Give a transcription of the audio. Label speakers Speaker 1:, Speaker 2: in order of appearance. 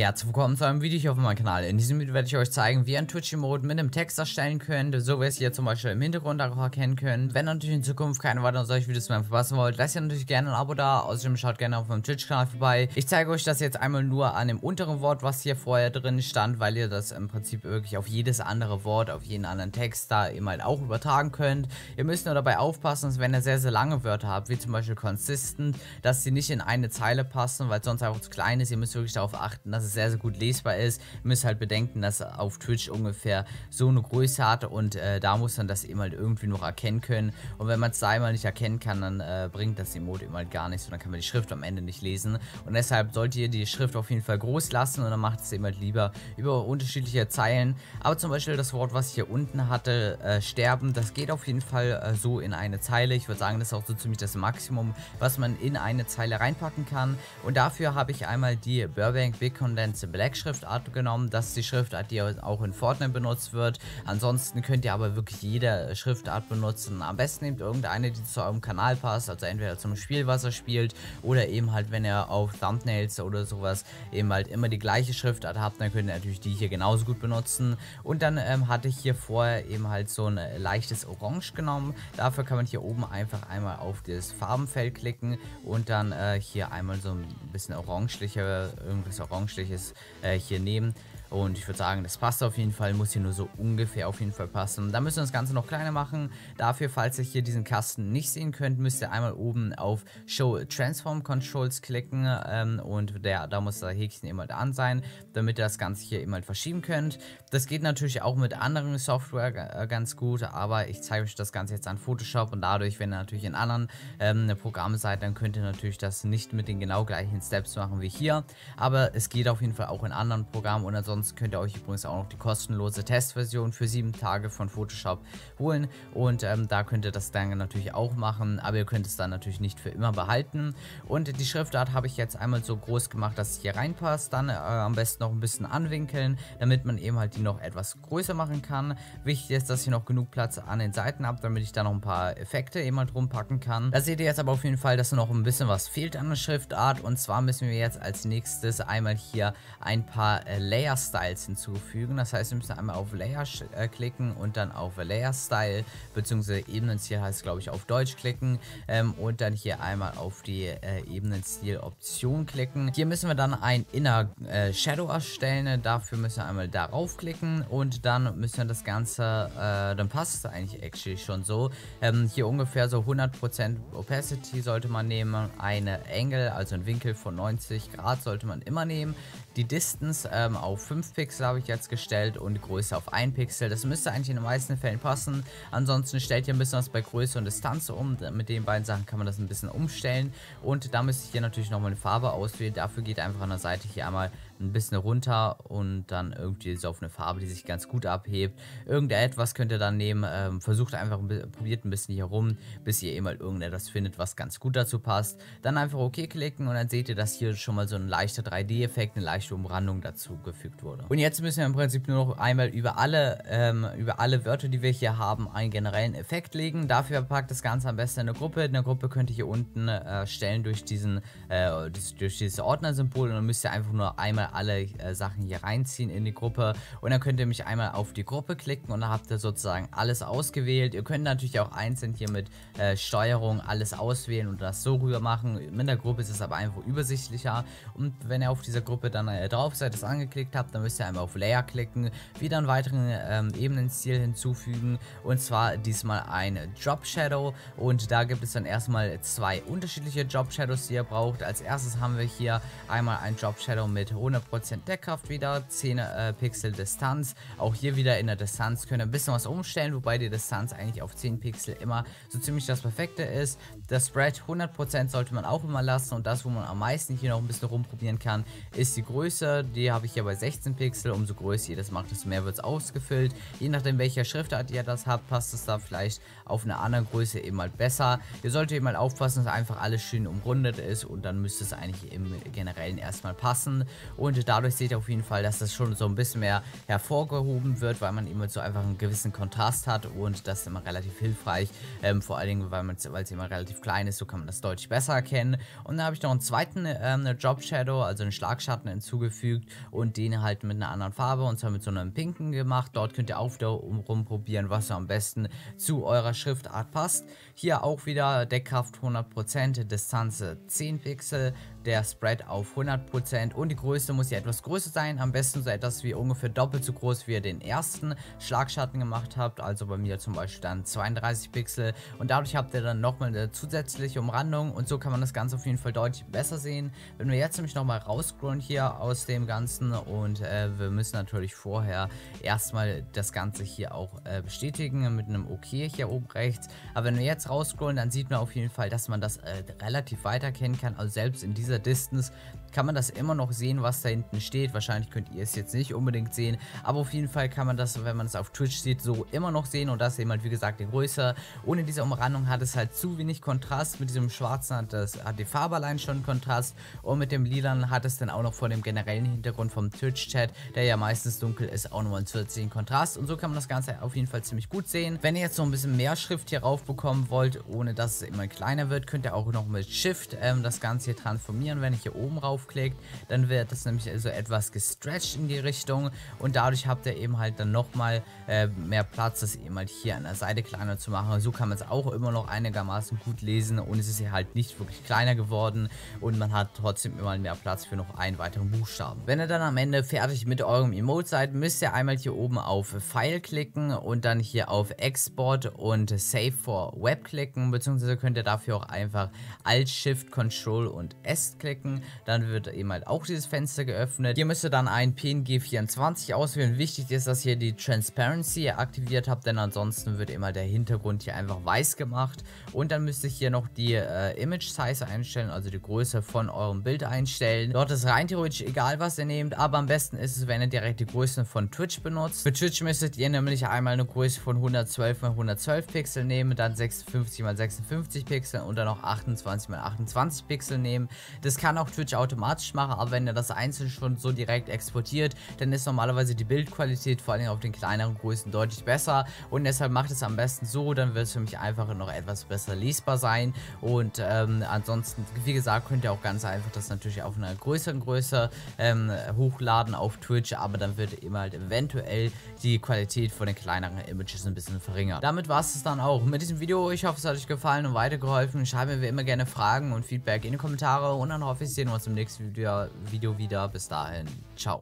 Speaker 1: Herzlich willkommen zu einem Video hier auf meinem Kanal. In diesem Video werde ich euch zeigen, wie ihr ein Twitch-Emote mit einem Text erstellen könnt, so wie es hier zum Beispiel im Hintergrund auch erkennen könnt. Wenn ihr natürlich in Zukunft keine weiteren solche Videos mehr verpassen wollt, lasst ihr natürlich gerne ein Abo da. Außerdem schaut gerne auf meinem Twitch-Kanal vorbei. Ich zeige euch das jetzt einmal nur an dem unteren Wort, was hier vorher drin stand, weil ihr das im Prinzip wirklich auf jedes andere Wort, auf jeden anderen Text da eben halt auch übertragen könnt. Ihr müsst nur dabei aufpassen, dass wenn ihr sehr, sehr lange Wörter habt, wie zum Beispiel consistent, dass sie nicht in eine Zeile passen, weil sonst einfach zu klein ist. Ihr müsst wirklich darauf achten, dass dass es sehr, sehr gut lesbar ist. Ihr müsst halt bedenken, dass auf Twitch ungefähr so eine Größe hat und äh, da muss man das eben halt irgendwie noch erkennen können. Und wenn man es da einmal nicht erkennen kann, dann äh, bringt das Emote eben halt gar nichts und dann kann man die Schrift am Ende nicht lesen. Und deshalb solltet ihr die Schrift auf jeden Fall groß lassen und dann macht es eben halt lieber über unterschiedliche Zeilen. Aber zum Beispiel das Wort, was ich hier unten hatte, äh, sterben, das geht auf jeden Fall äh, so in eine Zeile. Ich würde sagen, das ist auch so ziemlich das Maximum, was man in eine Zeile reinpacken kann. Und dafür habe ich einmal die Burbank Big Condense Black Schriftart genommen. Das ist die Schriftart, die auch in Fortnite benutzt wird. Ansonsten könnt ihr aber wirklich jede Schriftart benutzen. Am besten nehmt irgendeine, die zu eurem Kanal passt. Also entweder zum Spiel, was er spielt, oder eben halt, wenn ihr auf Thumbnails oder sowas eben halt immer die gleiche Schriftart habt, dann könnt ihr natürlich die hier genauso gut benutzen. Und dann ähm, hatte ich hier vorher eben halt so ein leichtes Orange genommen. Dafür kann man hier oben einfach einmal auf das Farbenfeld klicken und dann äh, hier einmal so ein bisschen orangeliche, irgendwas orangeliches äh, hier nehmen. Und ich würde sagen, das passt auf jeden Fall, muss hier nur so ungefähr auf jeden Fall passen. Da müssen wir das Ganze noch kleiner machen. Dafür, falls ihr hier diesen Kasten nicht sehen könnt, müsst ihr einmal oben auf Show Transform Controls klicken. Ähm, und der, da muss das Häkchen immer an sein, damit ihr das Ganze hier immer verschieben könnt. Das geht natürlich auch mit anderen Software äh, ganz gut, aber ich zeige euch das Ganze jetzt an Photoshop und dadurch, wenn ihr natürlich in anderen ähm, Programmen seid, dann könnt ihr natürlich das nicht mit den genau gleichen Steps machen wie hier. Aber es geht auf jeden Fall auch in anderen Programmen und ansonsten Sonst könnt ihr euch übrigens auch noch die kostenlose Testversion für sieben Tage von Photoshop holen. Und ähm, da könnt ihr das dann natürlich auch machen, aber ihr könnt es dann natürlich nicht für immer behalten. Und die Schriftart habe ich jetzt einmal so groß gemacht, dass es hier reinpasst. Dann äh, am besten noch ein bisschen anwinkeln, damit man eben halt die noch etwas größer machen kann. Wichtig ist, dass ich noch genug Platz an den Seiten habe, damit ich da noch ein paar Effekte eben halt rumpacken kann. Da seht ihr jetzt aber auf jeden Fall, dass noch ein bisschen was fehlt an der Schriftart. Und zwar müssen wir jetzt als nächstes einmal hier ein paar äh, Layers Styles hinzufügen. Das heißt, wir müssen einmal auf Layer äh, klicken und dann auf Layer Style bzw. Ebenenstil heißt glaube ich auf Deutsch klicken ähm, und dann hier einmal auf die äh, Ebenenstil Option klicken. Hier müssen wir dann ein Inner äh, Shadow erstellen. Dafür müssen wir einmal darauf klicken und dann müssen wir das Ganze, äh, dann passt eigentlich actually schon so. Ähm, hier ungefähr so 100% Opacity sollte man nehmen. Eine Angle, also ein Winkel von 90 Grad sollte man immer nehmen. Die Distance ähm, auf 5 5 Pixel habe ich jetzt gestellt und Größe auf 1 Pixel. Das müsste eigentlich in den meisten Fällen passen. Ansonsten stellt ihr ein bisschen was bei Größe und Distanz um. Mit den beiden Sachen kann man das ein bisschen umstellen. Und da müsste ich hier natürlich nochmal eine Farbe auswählen. Dafür geht einfach an der Seite hier einmal ein bisschen runter und dann irgendwie so auf eine Farbe, die sich ganz gut abhebt. Irgendetwas könnt ihr dann nehmen. Ähm, versucht einfach, probiert ein bisschen hier rum, bis ihr eben mal irgendetwas findet, was ganz gut dazu passt. Dann einfach OK klicken und dann seht ihr, dass hier schon mal so ein leichter 3D-Effekt, eine leichte Umrandung dazu gefügt wurde. Und jetzt müssen wir im Prinzip nur noch einmal über alle, ähm, über alle Wörter, die wir hier haben, einen generellen Effekt legen. Dafür packt das Ganze am besten in eine Gruppe. In der Gruppe könnt ihr hier unten äh, stellen durch diesen, äh, durch dieses Ordnersymbol und dann müsst ihr einfach nur einmal alle äh, Sachen hier reinziehen in die Gruppe und dann könnt ihr mich einmal auf die Gruppe klicken und dann habt ihr sozusagen alles ausgewählt. Ihr könnt natürlich auch einzeln hier mit äh, Steuerung alles auswählen und das so rüber machen. Mit der Gruppe ist es aber einfach übersichtlicher und wenn ihr auf dieser Gruppe dann äh, drauf seid, das angeklickt habt, dann müsst ihr einmal auf Layer klicken, wieder einen weiteren ähm, Ebenenstil hinzufügen und zwar diesmal ein Drop Shadow und da gibt es dann erstmal zwei unterschiedliche Drop Shadows, die ihr braucht. Als erstes haben wir hier einmal ein Drop Shadow mit 100 100% Deckkraft wieder, 10 äh, Pixel Distanz. Auch hier wieder in der Distanz können wir ein bisschen was umstellen, wobei die Distanz eigentlich auf 10 Pixel immer so ziemlich das perfekte ist. Das Spread 100% sollte man auch immer lassen und das, wo man am meisten hier noch ein bisschen rumprobieren kann, ist die Größe. Die habe ich hier bei 16 Pixel. Umso größer ihr das macht, desto mehr wird es ausgefüllt. Je nachdem, welcher Schriftart ihr das habt, passt es da vielleicht auf eine andere Größe eben halt besser. Ihr solltet eben halt aufpassen, dass einfach alles schön umrundet ist und dann müsste es eigentlich im Generellen erstmal passen. Und und dadurch seht ihr auf jeden Fall, dass das schon so ein bisschen mehr hervorgehoben wird, weil man immer so einfach einen gewissen Kontrast hat und das ist immer relativ hilfreich, ähm, vor allen Dingen, weil es immer relativ klein ist, so kann man das deutlich besser erkennen. Und dann habe ich noch einen zweiten ähm, Job Shadow, also einen Schlagschatten hinzugefügt und den halt mit einer anderen Farbe und zwar mit so einem pinken gemacht. Dort könnt ihr auch wieder rumprobieren, was am besten zu eurer Schriftart passt. Hier auch wieder Deckkraft 100%, Distanz 10 Pixel, der Spread auf 100% und die Größe muss ja etwas größer sein, am besten so etwas wie ungefähr doppelt so groß wie ihr den ersten Schlagschatten gemacht habt, also bei mir zum Beispiel dann 32 Pixel. Und dadurch habt ihr dann nochmal eine zusätzliche Umrandung. Und so kann man das Ganze auf jeden Fall deutlich besser sehen. Wenn wir jetzt nämlich nochmal rausscrollen hier aus dem Ganzen. Und äh, wir müssen natürlich vorher erstmal das Ganze hier auch äh, bestätigen mit einem OK hier oben rechts, aber wenn wir jetzt rausscrollen, dann sieht man auf jeden Fall, dass man das äh, relativ weit erkennen kann, also selbst in diesem dieser Distance kann man das immer noch sehen, was da hinten steht. Wahrscheinlich könnt ihr es jetzt nicht unbedingt sehen, aber auf jeden Fall kann man das, wenn man es auf Twitch sieht, so immer noch sehen und das eben halt wie gesagt die Größe. Ohne diese Umrandung hat es halt zu wenig Kontrast. Mit diesem schwarzen hat, das, hat die Farbe allein schon Kontrast und mit dem lilan hat es dann auch noch vor dem generellen Hintergrund vom Twitch-Chat, der ja meistens dunkel ist, auch nochmal einen zusätzlichen Kontrast und so kann man das Ganze auf jeden Fall ziemlich gut sehen. Wenn ihr jetzt so ein bisschen mehr Schrift hier rauf bekommen wollt, ohne dass es immer kleiner wird, könnt ihr auch noch mit Shift ähm, das Ganze hier transformieren transformieren. Wenn ich hier oben raufklickt, dann wird das nämlich also etwas gestretched in die Richtung und dadurch habt ihr eben halt dann nochmal äh, mehr Platz, das eben halt hier an der Seite kleiner zu machen. So kann man es auch immer noch einigermaßen gut lesen und es ist hier halt nicht wirklich kleiner geworden und man hat trotzdem immer mehr Platz für noch einen weiteren Buchstaben. Wenn ihr dann am Ende fertig mit eurem Emote seid, müsst ihr einmal hier oben auf File klicken und dann hier auf Export und Save for Web klicken, beziehungsweise könnt ihr dafür auch einfach Alt, Shift, Control und S klicken, dann wird eben halt auch dieses Fenster geöffnet. Hier müsst ihr dann ein PNG24 auswählen. Wichtig ist, dass ihr die Transparency aktiviert habt, denn ansonsten wird immer der Hintergrund hier einfach weiß gemacht. Und dann müsst ihr hier noch die äh, Image Size einstellen, also die Größe von eurem Bild einstellen. Dort ist rein theoretisch egal, was ihr nehmt, aber am besten ist es, wenn ihr direkt die Größen von Twitch benutzt. Für Twitch müsstet ihr nämlich einmal eine Größe von 112 x 112 Pixel nehmen, dann 56 x 56 Pixel und dann noch 28 x 28 Pixel nehmen. Das kann auch Twitch automatisch machen, aber wenn er das einzeln schon so direkt exportiert, dann ist normalerweise die Bildqualität vor allem auf den kleineren Größen deutlich besser und deshalb macht es am besten so, dann wird es für mich einfach noch etwas besser lesbar sein und ähm, ansonsten, wie gesagt, könnt ihr auch ganz einfach das natürlich auf einer größeren Größe ähm, hochladen auf Twitch, aber dann wird immer halt eventuell die Qualität von den kleineren Images ein bisschen verringert. Damit war es dann auch mit diesem Video. Ich hoffe, es hat euch gefallen und weitergeholfen. Schreibt mir wie immer gerne Fragen und Feedback in die Kommentare und dann hoffe ich, sehen wir uns im nächsten Video wieder. Bis dahin, ciao.